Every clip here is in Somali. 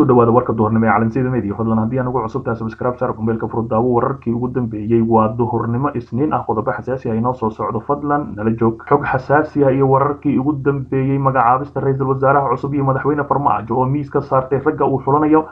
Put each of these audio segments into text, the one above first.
ku soo dhawaada warka duhurnimo ee calansiyada media fadlan. Haddii aan ugu cusubtahay subscribe saar kumbeelka furdaawo wararkii ugu dambeeyey waa duhurnimo isniin ah. Qodobo xasaasi ah inoo soo socdo fadlan nala joog. Xog xasaasi ah iyo wararkii ugu dambeeyey magacaabista ra'iisul wasaaraha cusub iyo madaxweyne farmaajo oo miiska saartay ragga uu xulanayo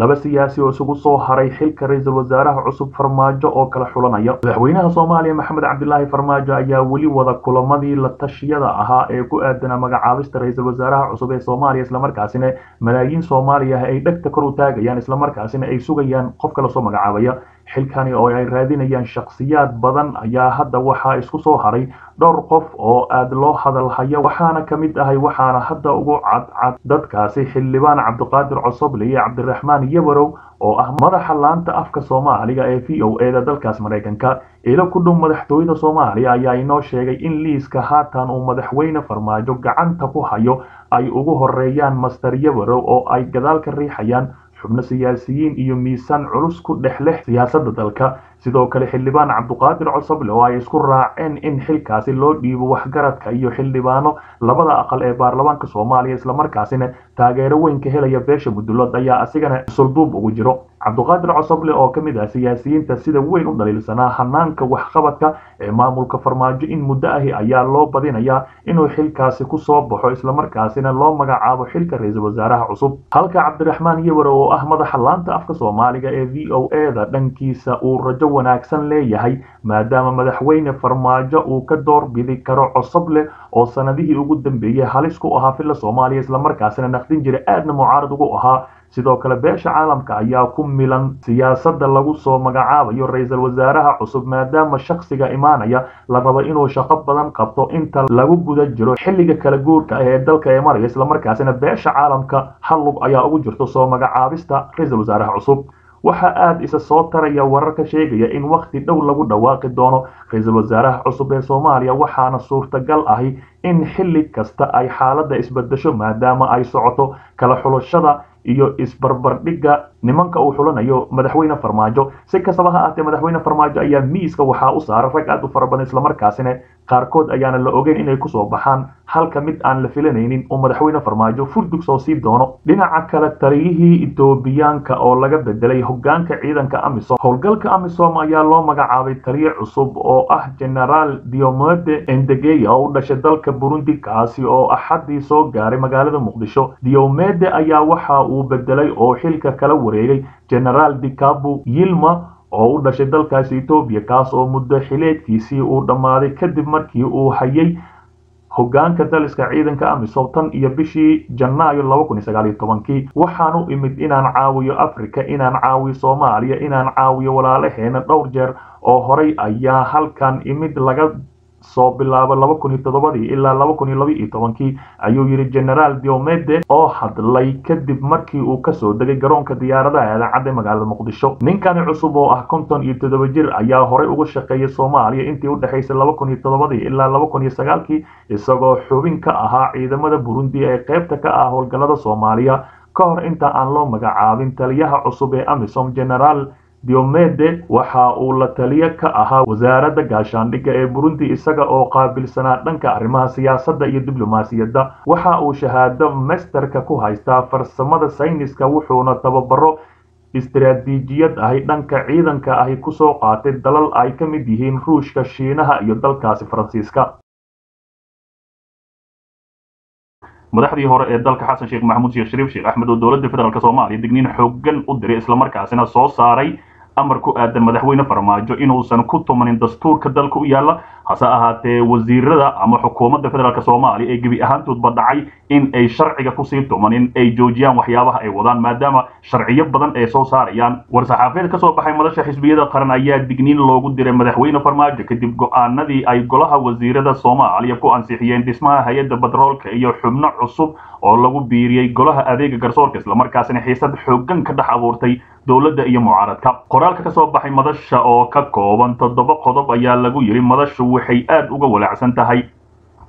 laba siyaasi oo isugu soo haray xilka ra'iisul wasaaraha cusub farmaajo oo kala xulanaya. Madaxweynaha soomaaliya maxamed cabdilaahi farmaajo ayaa weli wada kulamadii la tashiyada ahaa ee ku aadanaa magacaabista ra'iisul wasaaraha cusub ee soomaaliya islamarkaasina malaayiin soomaaliya ah ay dhegta kor u taagayaan islamarkaasina ay sugayaan qofka la soo magacaabaya xilkani oo ay raadinayaan shakhsiyaad badan ayaa hadda waxaa isku soo haray. Dhowr qof oo aada loo hadalhayo waxaana ka mid ahay waxaana hadda ugu cadcad dadkaasi xildhibaan cabdiqaadir cosoble iyo cabdiraxmaan yabarow oo ah madaxa laanta afka soomaaliga ee v o eda dalkaas maraykanka ilo ku dhow madaxtooyada soomaaliya ayaa inoo sheegay in liiska haatan uu madaxweyne farmaajo gacanta ku hayo ay ugu horeeyaan master yabarow oo ay gadaal ka riixayaan xubno siyaasiyiin iyo miisaan culus ku dhex leh siyaasadda dalka sidoo kale xildhibaan cabdiqaadir cosoble oo ay isku raaceen in xilkaasi loo dhiibo waxgaradka iyo xildhibaano labada aqal ee baarlamaanka soomaaliya islamarkaasina taageero weyn ka helaya beesha mudulood ayaa asigana sulduub ugu jiro. Cabdiqaadir cosoble oo ka mid ah siyaasiyiinta sida weyn u dhaliilsanaa hanaanka waxqabadka ee maamulka farmaajo in muddo ahi ayaa loo badinayaa inuu xilkaasi ku soo baxo islamarkaasina loo magacaabo xilka ra'iisul wasaaraha cusub. Halka cabdiraxmaan yawar oo ah madaxa laanta afka soomaaliga ee v o eda dhankiisa uu rajo wanaagsan leeyahay maadaama madaxweyne farmaajo uu ka doorbidi karo cosoble oo sanadihii ugu dambeeyey halis ku ahaa filla soomaaliya islamarkaasina naqdin jira aadna mucaarad ugu ahaa. Sidoo kale beesha caalamka ayaa ku milan siyaasadda lagu soo magacaabayo ra'iisul wasaaraha cusub maadaama shakhsiga imaanaya la rabo inuu shaqo badan qabto inta lagu guda jiro xilliga kala guurka ee dalka ee maraya islamarkaasina beesha caalamka hallug ayaa ugu jirto soo magacaabista ra'iisul wasaaraha cusub waxaa aada isa soo taraya wararka sheegaya in wakhti dhow lagu dhawaaqi doono ra'iisul wasaaraha cusub ee soomaaliya waxaana suurtagal ahi in xilli kasta ay xaaladda isbedesho maadaama ay socoto kala xulashada iyo isbarbardhigga. Nimanka uu xulanayo madaxweyne farmaajo. Si kastaba ha ahaatee madaxweyne farmaajo ayaa miiska waxaa u saaray rag aad u fara badan islamarkaasina qaarkood ayaana la ogeyn inay ku soo baxaan halka mid aan la filanaynin oo madaxweyne farmaajo furdug soo sii doono. Dhinaca kale taliyihii etoobiyaanka oo laga bedelay hogaanka ciidanka amisom. Howlgalka amisom ayaa loo magacaabay taliye cusub oo ah genaraal diomede endegeya oo u dhashay dalka burundi kaasi oo axaddii soo gaaray magaalada muqdisho. Diomede ayaa waxa uu bedelay oo xilka kala wareegay genaraal dikabu yilma oo u dhashay dalkaasi etoobiya kaas oo muddo xileedkiisii uu dhammaaday kadib markii uu hayay hogaanka daliska ciidanka amisom tan iyo bishii janaayo laba kun iyo sagaal iyo tobankii waxaan u imid inaan caawiyo africa inaan caawiyo soomaaliya inaan caawiyo walaalaheena dhowr jeer oo horay ayaa halkan imid laga soo bilaabo laba kun iyo toddobadii ilaa laba kun iyo laba iyo tobankii ayuu yidhi genaraal diomede oo hadlay kadib markii uu ka soo degay garoonka diyaaradaha eedancadda magaalada muqdisho. Ninkani cusub oo ah konton iyo toddoba jir ayaa horey uga shaqeeyay soomaaliya intii u dhexaysay laba kun iyo toddobadii ilaa laba kun iyo sagaalkii isagoo xubin ka ahaa ciidamada burundi ee qaybta ka ah howlgallada soomaaliya. Ka hor inta aan loo magacaabin taliyaha cusub ee amisom genaraal diomede waxa uu la taliye ka ahaa wasaaradda gaashaandhigga ee burundi isaga oo qaabilsanaa dhanka arrimaha siyaasadda iyo diblomaasiyadda. Waxa uu shahaado masterka ku haystaa farsamada sayniska wuxuuna tababaro istaraatiijiyad ahi dhanka ciidanka ahi ku soo qaatay dalal ay ka mid yihiin ruushka shiinaha iyo dalkaasi faransiiska. Madaxdii hore ee dalka xasan sheekh maxamuud sheekh shariif sheekh axmed oo dowladda federaalk soomaaliya digniin xooggan u diray islamarkaasina soo saaray amar ku aadan madaxweyne farmaajo inuusan ku tumanin dastuurka dalka u yaalla hase ahaatee wasiirada ama xukuumadda federaalk soomaaliya ee gebi ahaantoodba dhacay in ay sharciga ku sii tumanin ay joojiyaan waxyaabaha ay wadaan maadaama sharciyo badan ay soo saarayaan. War-saxaafeed ka baxay madasha xisbiyada qaran ayaa digniin loogu diray madaxweyne farmaajo kadib go'aanadii ay golaha wasiirada soomaaliya ku ansixiyeen dhismaha hay'adda batroolka iyo xubno cusub oo lagu biiriyey golaha adeega garsoorka islamarkaasina xiisad xooggan ka dhex abuurtay dowladda iyo mucaaradka. Qoraalka ka soo baxay madasha oo ka kooban toddoba qodob ayaa lagu yidhi madashu waxay aad uga walaacsan tahay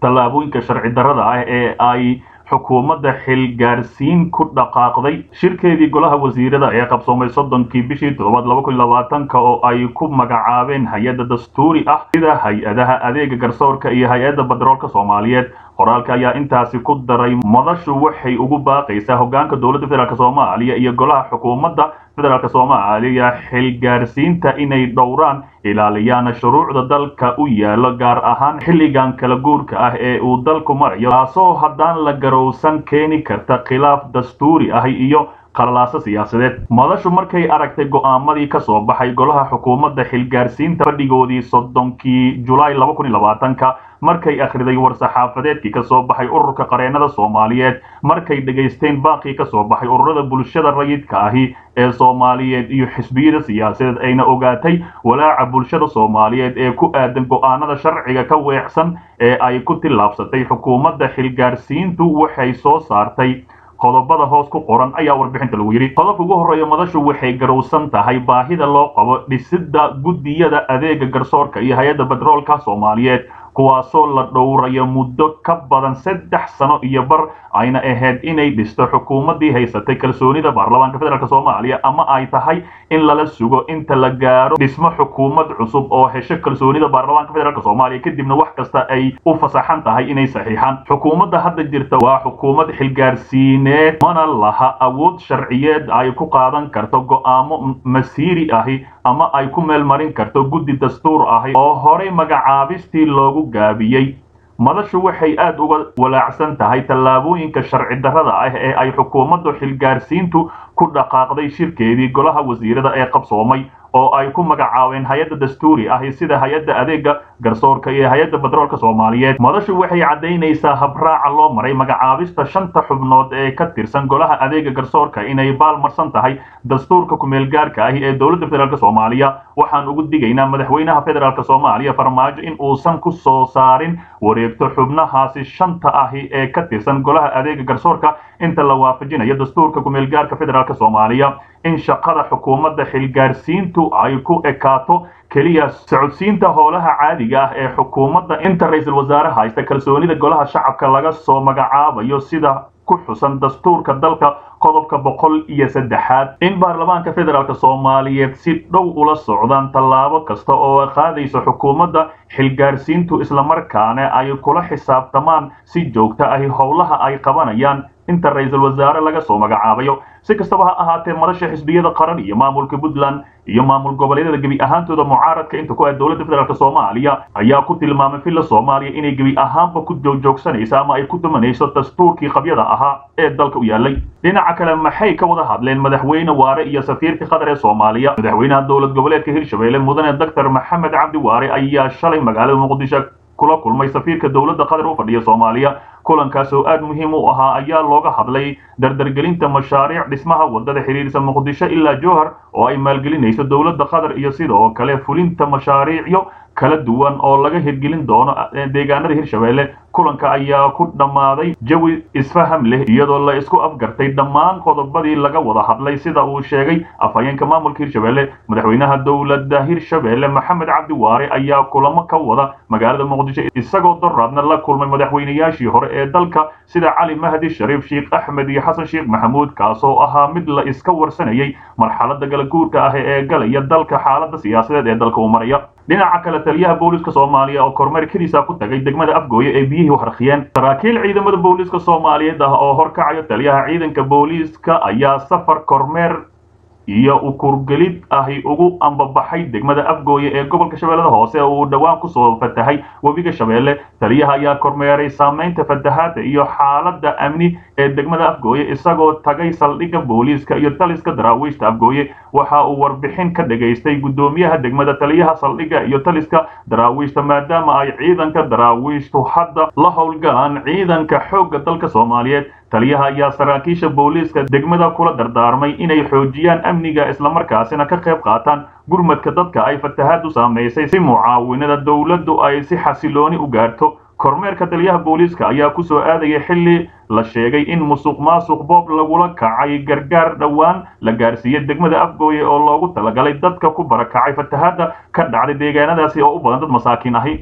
tallaabooyinka sharci darrada ah ee ay xukuumadda xilgaarsiin ku dhaqaaqday. Shirkeedii golaha wasiirada ee qabsoomay soddonkii bishii toddobaad laba kun labaatanka oo ay ku magacaabeen hay'adda dastuuri ah sida hay'adaha adeega garsoorka iyo hay'adda batroolka soomaaliyeed qoraalka ayaa intaasi ku daray madashu waxay ugu baaqaysaa hogaanka dowladda federaalk soomaaliya iyo golaha xukuumadda federaalk soomaaliya xilgaarsiinta inay dhowraan ilaaliyaan shuruucda dalka u yaalo gaar ahaan xilligan kala guurka ah ee uu dalku marayo taasoo haddaan la garowsan keeni karta khilaaf dastuuri ah iyo qalalaaso siyaasadeed. Madashu markay aragtay go'aamadii ka soo baxay golaha xukuumadda xilgaarsiinta fadhigoodii soddonkii julaay laba kun iyo labaatanka markay akhriday war-saxaafadeedkii ka soo baxay ururka qareennada soomaaliyeed markay dhegaysteen baaqii ka soo baxay ururada bulshada rayidka ahi ee soomaaliyeed iyo xisbiyada siyaasadeed ayna ogaatay walaaca bulshada soomaaliyeed ee ku aadan go'aanada sharciga ka weecsan ee ay ku tillaabsatay xukuumadda xilgaarsiintu waxay soo saartay. Qodobada hoos ku qoran ayaa warbixinta lagu yidhi qodobka ugu horreeya madashu waxay garowsan tahay baahida loo qabo dhisidda guddiyada adeega garsoorka iyo hay'adda batroolka soomaaliyeed kuwaasoo la dhowrayo muddo ka badan saddex sano iyo bar ayna ahayd inay dhisto xukuumaddii haysatay kalsoonida baarlamaanka federaalk soomaaliya ama ay tahay in lala sugo inta la gaaro dhismo xukuumad cusub oo hesho kalsoonida baarlamaanka federaalk soomaaliya. Kadibna wax kasta ay u fasaxan tahay inay saxiixaan. Xukuumadda hadda jirta waa xukuumad xilgaarsiineed mana laha awood sharciyeed ay ku qaadan karto go'aamo masiiri ahi ama ay ku meelmarin karto guddi dastuur ahi. Oo horey magacaabistii loogu gaabiyey. Madashu waxay aad uga walaacsan tahay tallaabooyinka sharci darrada ah ee ay xukuumaddu xilgaarsiintu ku dhaqaaqday shirkeedii golaha wasiirada ee qabsoomay oo ay ku magacaabeen hay'adda dastuuri ahi sida hay'adda adeega garsoorka iyo hay'adda batroolka soomaaliyeed. Madashu waxay caddaynaysaa habraaca loo maray magacaabista shanta xubnood ee ka tirsan golaha adeega garsoorka inay baalmarsan tahay dastuurka kumeelgaarka ahi ee dowladda federaalk soomaaliya. Waxaan ugu digaynaa madaxweynaha federaalk soomaaliya farmaajo in uusan ku soo saarin wareegto xubnahaasi shanta ahi ee ka tirsan golaha adeega garsoorka. Inta la waafajinayo dastuurka kumeelgaarka federaalk soomaaliya in shaqada xukuumadda xilgaarsiintu ay ku ekaato keliya socodsiinta howlaha caadiga ah ee xukuumadda. Inta ra'iisul wasaare haysta kalsoonida golaha shacabka laga soo magacaabayo sida ku xusan dastuurka dalka qodobka boqol iyo saddexaad. In baarlamaanka federaalk soomaaliyeed si dhow ula socdaan tallaabo kasta oo qaadaysa xukuumadda xilgaarsiintu islamarkaana ay kula xisaabtamaan si joogto ahi howlaha ay qabanayaan inta ra'iisul wasaare laga soo magacaabayo. Si kastaba ha ahaatee madasha xisbiyada qaran iyo maamulka puntland iyo maamul goboleedyada gebi ahaantooda mucaaradka inta ku ah dowladda federaalk soomaaliya ayaa ku tilmaamay villa soomaaliya inay gebi ahaanba ku joogjoogsanaysa ama ay ku dumanayso dastuurkii qabyada ahaa ee dalka u yaalay dhinaca kale maxay ka wada hadleen madaxweyne waare iyo safiirka qatar ee soomaaliya? Madaxweynaha dowlad goboleedka hirshabelle mudane doctor maxamed cabdi waare ayaa shalay magaalada muqdisho kula kulmay safiirka dowladda qatar u fadhiya soomaaliya. Kulankaas oo aad muhiim u ahaa ayaa looga hadlay dardargelinta mashaariic dhismaha waddada xiriirsa muqdisho ilaa jowhar oo ay maalgelinayso dowladda qatar iyo sidoo kale fulinta mashaariicyo kala duwan oo laga hirgelin doono deegaanada hirshabelle kulanka ayaa ku dhammaaday jawi isfaham leh iyadoo la isku afgartay dhammaan qodobadii laga wada hadlay sida uu sheegay. Afhayeenka maamulka hirshabelle madaxweynaha dowladda hirshabelle maxamed cabdi waare ayaa kulamo ka wada magaalada muqdisho isagoo doraadna la kulmay madaxweynayaashii hore ee dalka sida cali mahdi shariif sheekh axmed iyo xasan sheekh maxamuud kaasoo ahaa mid la iska warsanayay marxalada galaguurka ah ee galaya dalka xaalada siyaasadeed ee dalka uu maraya. Dhinaca kale taliyaha booliska soomaaliya oo kormeer keliisa ku tagay degmada afgooye ee biyihii harkhiyeen saraakiil ciidamada booliska soomaaliyeed ah oo horkacayo taliyaha ciidanka booliiska ayaa safar kormeer iyo ukurgelid ahi ugu ambabaxay degmada afgooye ee gobolka shabeellada hoose oo uu dhowaan ku soo fatahay webiga shabeelle. Taliyaha ayaa kormeeray saamaynta fatahaada iyo xaaladda amni ee degmada afgooye isagoo tagay saldhigga booliiska iyo taliska daraawiishta afgooye waxa uu warbixin ka dhagaystay guddoomiyaha degmada taliyaha saldhigga iyo taliska daraawiishta maadaama ay ciidanka daraawiishtu hadda la howlgalaan ciidanka xoogga dalka soomaaliyeed. Taliyaha ayaa saraakiisha booliiska degmada kula dardaarmay inay xoojiyaan amniga islamarkaasina ka qayb qaataan gurmadka dadka ay fatahaadu saamaysay si mucaawinada dowladdu ay si xasilooni u gaarto kormeerka taliyaha booliiska ayaa ku soo aadaya xilli la sheegay in musuq maasuq boob lagula kacay gargaar dhowaan la gaarsiiyey degmada afgooye oo loogu talagalay dadka ku barakacay fatahaada ka dhacday deegaanadaasi oo u badan dad masaakiin ahi